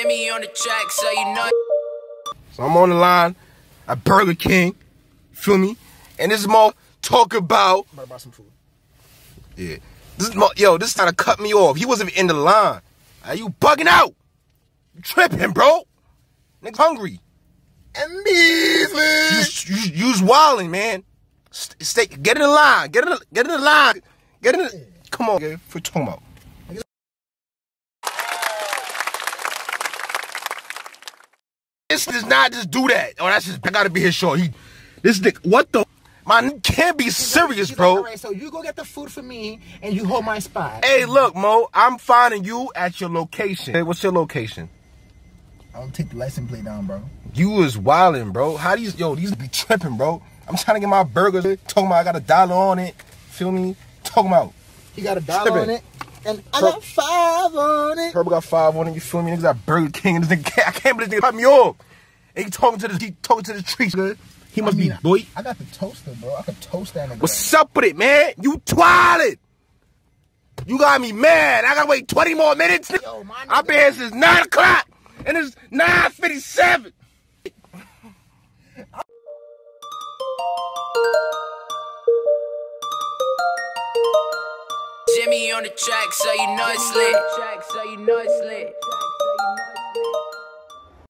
Jimmy on the track, so you know. So I'm on the line at Burger King. Feel me? And this mo talk about About to buy some food. yeah. This mo yo, this trying to cut me off. He wasn't in the line. Are you bugging out? You tripping, bro? Nigga hungry. And these, man. You, you, you wilding, man. Stay, get in the line. Get in the, get in the line. Get in the. Come on, nigga. For talking about. This does not just do that. Oh, that's just. I gotta be his short. He, this dick, What the? Man, can't be serious, He's bro. Like, right, so you go get the food for me, and you hold my spot. Hey, look, Mo. I'm finding you at your location. Hey, what's your location? I'll take the license plate down, bro. You was wildin', bro. How these yo, these be tripping, bro. I'm trying to get my burgers. Talking about I got a dollar on it. Feel me? Talking about He got a dollar Tripping. on it, and I got five on it. Purple got five on it. You feel me? Niggas got Burger King and this nigga. I can't believe this nigga cut me off. And he talking to the he talking to the trees. Good. He must I mean, be boy. I got the toaster, bro. I can toast that nigga. What's up with it, man? You twirling. You got me mad. I gotta wait 20 more minutes. Yo, my I've been here since 9 o'clock. And it's 9.57. Jimmy on the track, so you know it's lit. Track, so you know it's lit.